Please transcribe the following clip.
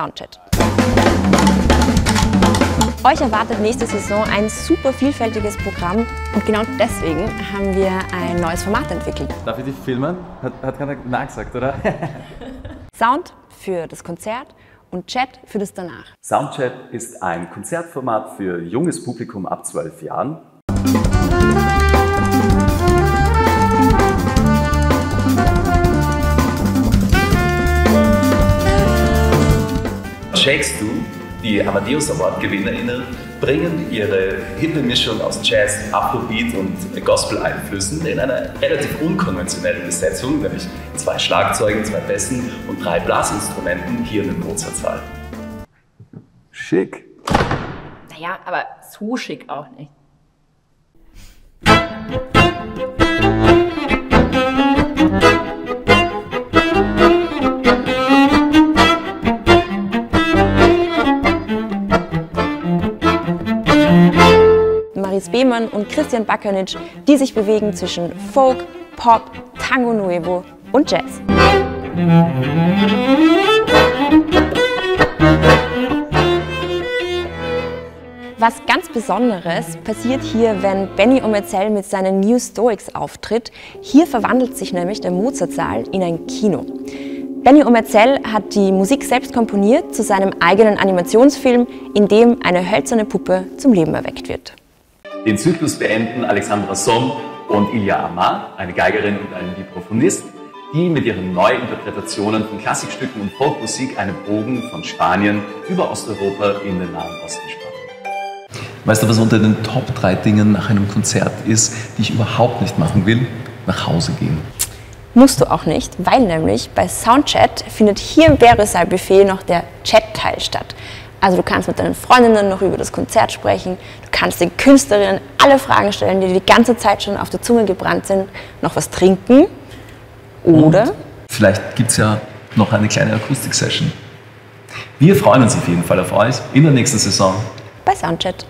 Soundchat. Euch erwartet nächste Saison ein super vielfältiges Programm und genau deswegen haben wir ein neues Format entwickelt. Darf ich dich filmen? Hat, hat keiner Nein gesagt, oder? Sound für das Konzert und Chat für das danach. Soundchat ist ein Konzertformat für junges Publikum ab 12 Jahren. Shakes Du, die Amadeus Award-GewinnerInnen, bringen ihre hippe Mischung aus Jazz, Afrobeat und Gospel-Einflüssen in einer relativ unkonventionellen Besetzung, nämlich zwei Schlagzeugen, zwei Bässen und drei Blasinstrumenten hier in den Mozartsaal. Schick. Naja, aber so schick auch nicht. Maris Behmann und Christian Bakanitsch, die sich bewegen zwischen Folk, Pop, Tango Nuevo und Jazz. Was ganz Besonderes passiert hier, wenn Benny Omerzell mit seinen New Stoics auftritt. Hier verwandelt sich nämlich der Mozartsaal in ein Kino. Benny Omerzell hat die Musik selbst komponiert zu seinem eigenen Animationsfilm, in dem eine hölzerne Puppe zum Leben erweckt wird. Den Zyklus beenden Alexandra Somm und Ilya Amar, eine Geigerin und ein Vibraphonist, die mit ihren Neuinterpretationen von Klassikstücken und Folkmusik einen Bogen von Spanien über Osteuropa in den Nahen Osten spannen. Weißt du, was unter den Top 3 Dingen nach einem Konzert ist, die ich überhaupt nicht machen will? Nach Hause gehen. Musst du auch nicht, weil nämlich bei Soundchat findet hier im Berrysaal-Buffet noch der Chat-Teil statt. Also du kannst mit deinen Freundinnen noch über das Konzert sprechen, du kannst den Künstlerinnen alle Fragen stellen, die dir die ganze Zeit schon auf der Zunge gebrannt sind, noch was trinken oder... Und vielleicht gibt es ja noch eine kleine Akustik-Session. Wir freuen uns auf jeden Fall auf euch in der nächsten Saison. bei Soundchat.